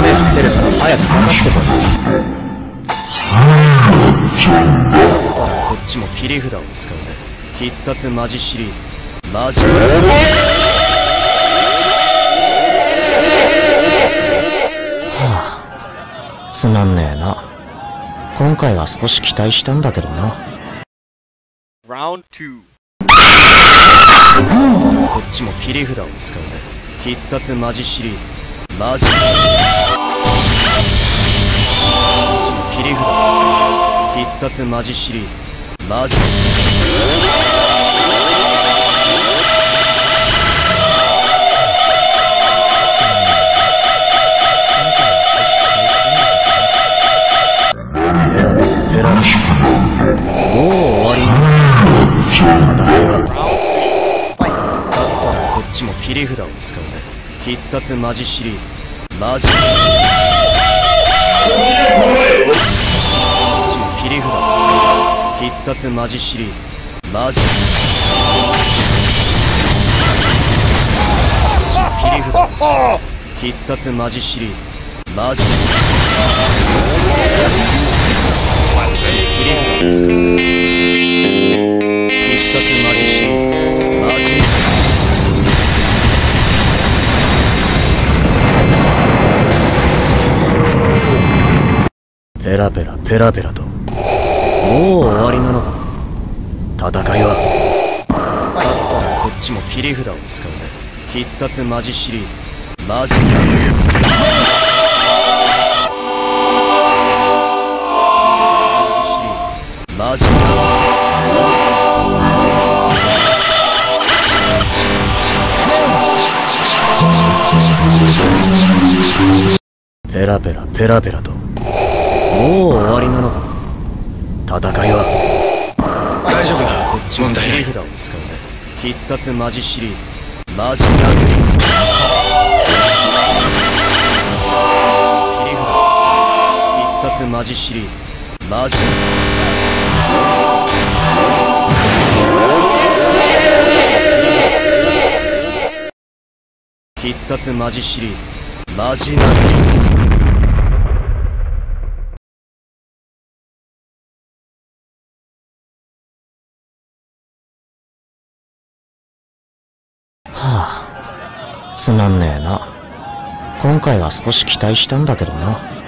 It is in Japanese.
雨降ってるから早くかかってこいこっちも切り札を使うぜ必殺マジシリーズマジつまんねえな。今回は少し期待したんだけどな。Round two. こっちも切り札を使うぜ。必殺マジシリーズ。マジ殺マジシリーズ。マジ。もう終わり。なの戦いはこっちも切り札を使うぜ。必殺マジシリーズ。マジ。必殺マジシリーズマジこっちも切り札を使う必殺マジシリーズマジこっちも切り札を使う必殺マジシリーズマジペラペラペラペラともう終わりなのか。戦いは。だったらこっちも切り札を使うぜ。必殺マジシリーズ。マジマジペラペラペラペラともう終わりなのか戦いは。大丈夫だ。こっちも問題ない。札を使うぜ必殺マジシリーズ。マジ切り必殺マジシリーズ。マジ。必殺マジシリーズ。マジマジつまんねえな今回は少し期待したんだけどな